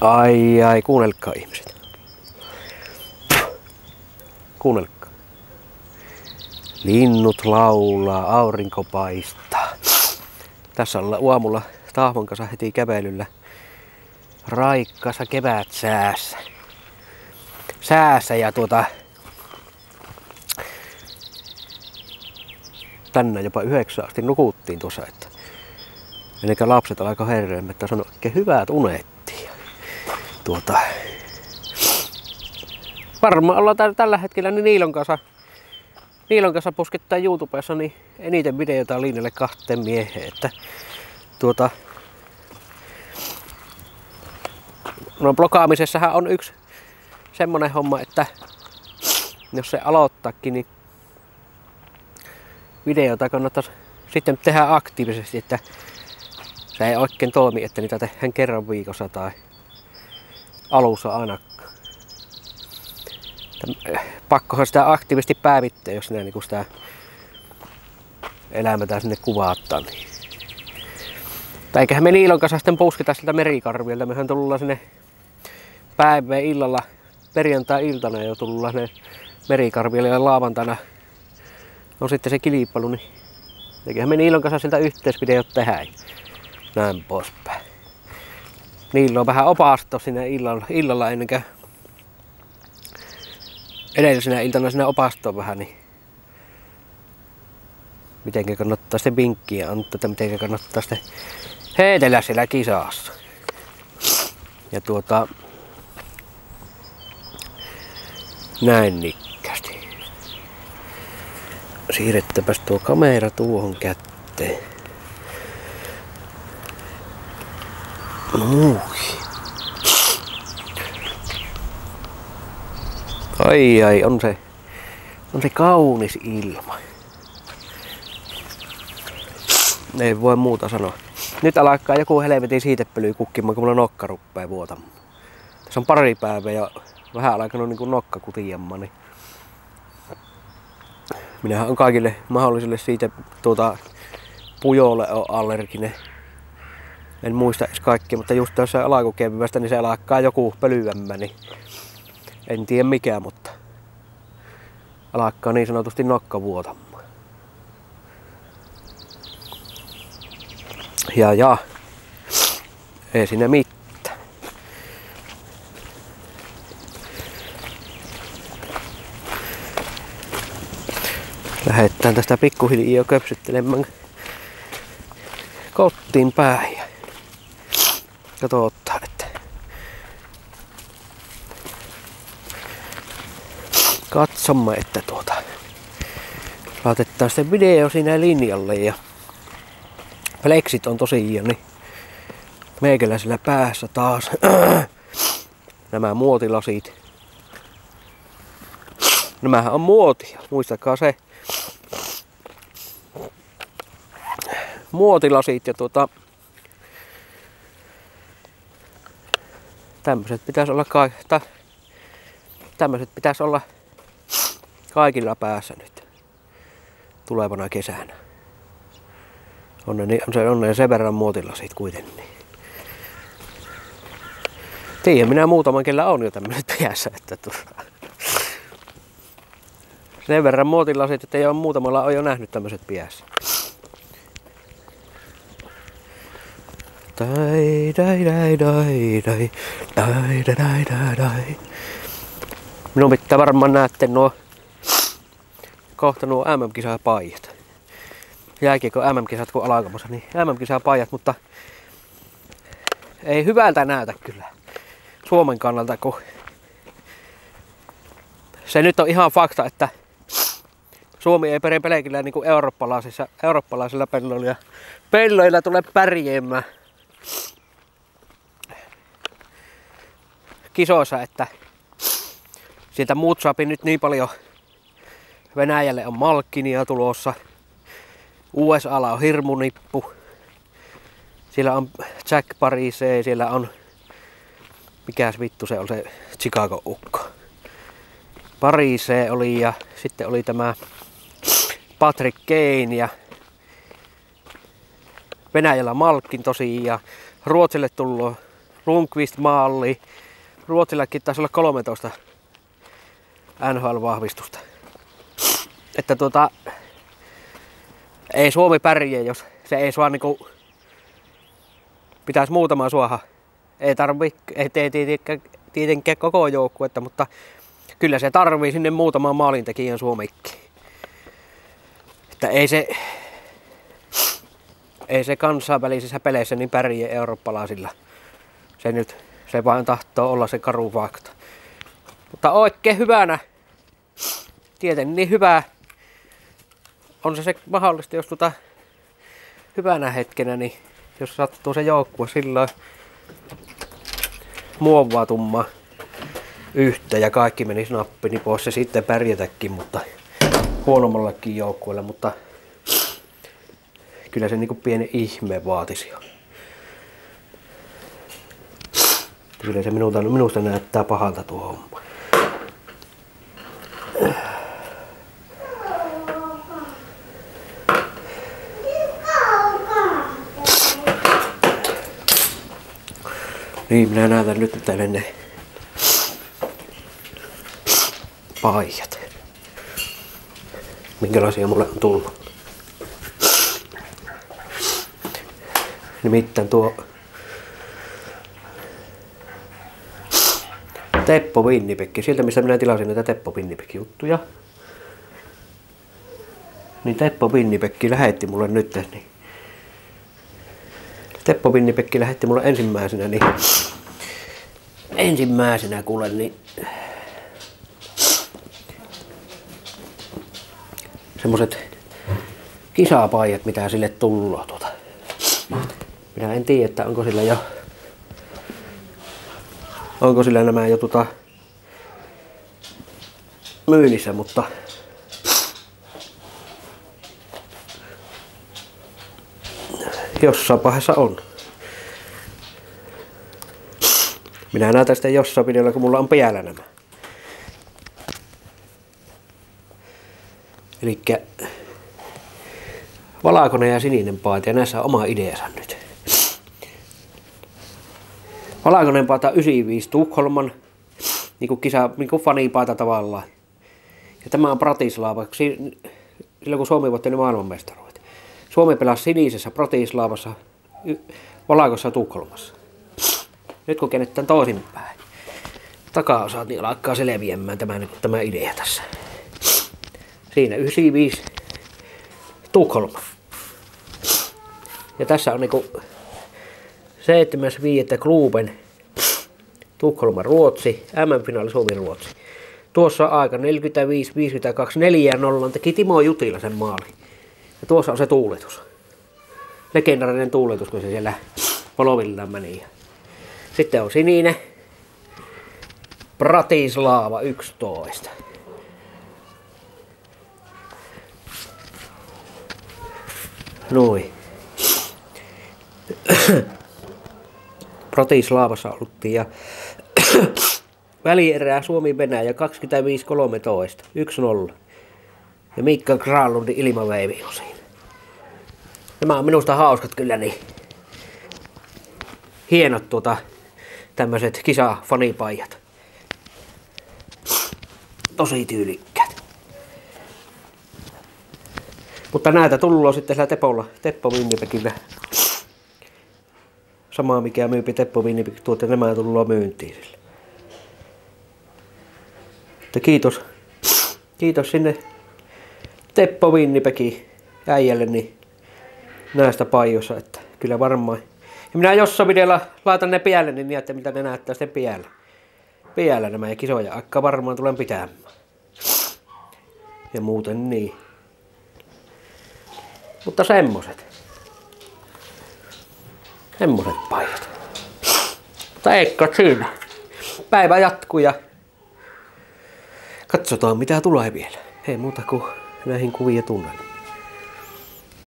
Ai ai, kuunnelkaa ihmiset. Kuunnelkaa. Linnut laulaa, aurinko paistaa. Tässä ollaan aamulla Tahmon kanssa heti kävelyllä raikkassa kevät säässä. Säässä ja tuota tänne jopa yhdeksän asti nukuttiin tuossa, että ennen lapset alkoi herreemme, että sanoi että hyvät unettiin. Tuota, varmaan ollaan tällä hetkellä niin Niilon kanssa, Niilon kanssa puskettaa YouTubessa niin eniten videota linjalle kahteen mieheen, että tuota, no blogaamisessahan on yksi semmonen homma, että jos se aloittaakin, niin videota kannattaisi sitten tehdä aktiivisesti, että se ei oikein toimi, että niitä tehdään kerran viikossa tai alussa aina. Pakkohan sitä aktiivisesti päivittää, jos sinä niin sitä elämää sinne kuvaattaa. Niin. Tai eiköhän me Niilon kanssa sitten puskita siltä merikarviolta. Mehän tullaan sinne päivän illalla, perjantai-iltana jo tullaan ne merikarviolle ja laavantaina on sitten se kilpailu, niin eiköhän me Niilon kanssa siltä yhteisvideot tehdä. Näin poispäin. Niillä on vähän opasto sinne illalla, illalla ennen kuin edellisenä iltana sinne opastoon vähän, niin miten kannattaa sitten vinkkiä antaa, että miten kannattaa sitten heitellä siellä kisassa. Ja tuota, näin nikkästi. Siirrettäpäs tuo kamera tuohon kätteen. Ai ai, on se, on se kaunis ilma. Ei voi muuta sanoa. Nyt alkaa joku helvetin siitepöly kukkimaan, kun mulla nokka ruppee vuotamaan. Tässä on pari päivää ja vähän alkanut niin kuin nokka kutiamaan, niin minähän on kaikille mahdollisille siitä tuota, pujolle on allerginen. En muista edes kaikkia, mutta just tässä alakukevyvästä niin se alkaa joku pölyämmä, niin en tiedä mikä, mutta alkaa niin sanotusti nokka vuotamaan. Ja ja, ei siinä mitään. Lähetään tästä pikkuhiljaa köpsyttelemään kotiin päin. Katsotaan, että katsomme, että tuota laitetaan se video siinä linjalle ja flexit on tosiaan niin meikäläisellä päässä taas nämä muotilasit. Nämähän on muotia, muistakaa se. Muotilasit ja tuota tämmöiset pitäisi olla kaikista, tämmöiset pitäisi olla kaikilla päässä nyt tulevana kesänä. On ne, se, sen verran muotilla siitä kuitenkin. Tiedän minä muutaman kellä on jo tämmöiset päässä, että tuota. Sen verran muotilasit, että ei ole muutamalla on jo nähnyt tämmöiset piässä. Dai, dai, dai, dai, dai, dai, dai, dai, dai, dai. Minun pitää varmaan näette nuo kohta nuo MM-kisaa paijat. Jääkiekko MM-kisat kun alkamassa, niin MM-kisaa paijat, mutta ei hyvältä näytä kyllä Suomen kannalta, kun se nyt on ihan fakta, että Suomi ei pere pelkillä niin kuin eurooppalaisilla pelloilla, pelloilla tulee pärjäämään kisoissa, että sieltä muut saapi nyt niin paljon. Venäjälle on Malkkinia tulossa. USA on hirmunippu. Siellä on Jack Parise, siellä on mikäs vittu se on se Chicago ukko. Parise oli ja sitten oli tämä Patrick Kane ja Venäjällä Malkkin tosi ja Ruotsille tullut Lundqvist-malli. Ruotsillakin taisi olla 13 NHL-vahvistusta. Että tuota, ei Suomi pärjää, jos se ei saa niinku, pitäisi muutama suoha. Ei tarvi, ei, ei tietenkään, tietenkään koko joukkuetta, mutta kyllä se tarvii sinne muutaman maalintekijän Suomikki. Että ei se, ei se kansainvälisissä peleissä niin pärjää eurooppalaisilla. Se nyt, se vain tahtoo olla se karu fakta. Mutta oikein hyvänä, tieten niin hyvää, on se, se mahdollista, jos tuota hyvänä hetkenä, niin jos sattuu se joukkue silloin muovautumaan yhtä ja kaikki meni snappi, niin pois se sitten pärjätäkin, mutta huonommallakin joukkueella, mutta kyllä se niinku pieni ihme vaatisi jo. Kyllä se minusta, minusta näyttää pahalta tuo homma. Niin, minä näytän nyt teille ne paijat. Minkälaisia mulle on tullut. Nimittäin tuo Teppo Winnipekki, sieltä missä minä tilasin näitä Teppo Winnipekki juttuja. Niin Teppo Winnipekki lähetti mulle nyt, niin Teppo Winnipekki lähetti mulle ensimmäisenä, niin ensimmäisenä kuule, niin semmoset kisapaijat, mitä sille tullaan tuota. Minä en tiedä, että onko sillä jo onko sillä nämä jo tuota myynnissä, mutta jossain vaiheessa on. Minä näytän sitä jossain videolla, kun mulla on päällä nämä. Eli valakone ja sininen paita ja näissä on oma ideansa nyt. Valakone paita 95 Tukholman, niin kuin, kisa, niin kuin fanipaita tavallaan. Ja tämä on Bratislava, silloin kun Suomi voitti ne maailmanmestaruudet. Suomi pelasi sinisessä Bratislavassa, valakossa Tukholmassa. Nyt kun käännetään toisinpäin, takaosat, niin alkaa selviämään tämä, tämä idea tässä. Siinä 95 Tukholma. Ja tässä on niinku 7.5. Kluben Tukholma Ruotsi, MM-finaali Suomi Ruotsi. Tuossa aika 45, 52, 4 0 teki Timo Jutila sen maali. Ja tuossa on se tuuletus. Legendarinen tuuletus, kun se siellä polovillaan meni. Sitten on sininen. Bratislava 11. Noin. Bratislavassa oltiin ja välierää Suomi-Venäjä 25-13, 1-0. Ja Mikka Graalundin ilmaveivi on siinä. Nämä on minusta hauskat kyllä niin. Hienot tuota, tämmöiset kisa-fanipaijat. Tosi tyylikkäät. Mutta näitä tullut sitten sillä Tepolla, Teppo Winnipegillä. Sama mikä myypi Teppo Winnipeg tuote, nämä tullut myyntiin sille. Mutta kiitos. Kiitos sinne Teppo Winnipegin äijälle niin näistä pajoissa, että kyllä varmaan. Ja minä jossain videolla laitan ne piälle, niin että mitä ne näyttää sitten piällä. Piällä nämä ja kisoja akka varmaan tulen pitämään. Ja muuten niin. Mutta semmoset. Semmoset pajat. Mutta eikö siinä. Päivä jatkuu ja katsotaan mitä tulee vielä. Ei muuta kuin näihin kuvia tunnelmiin.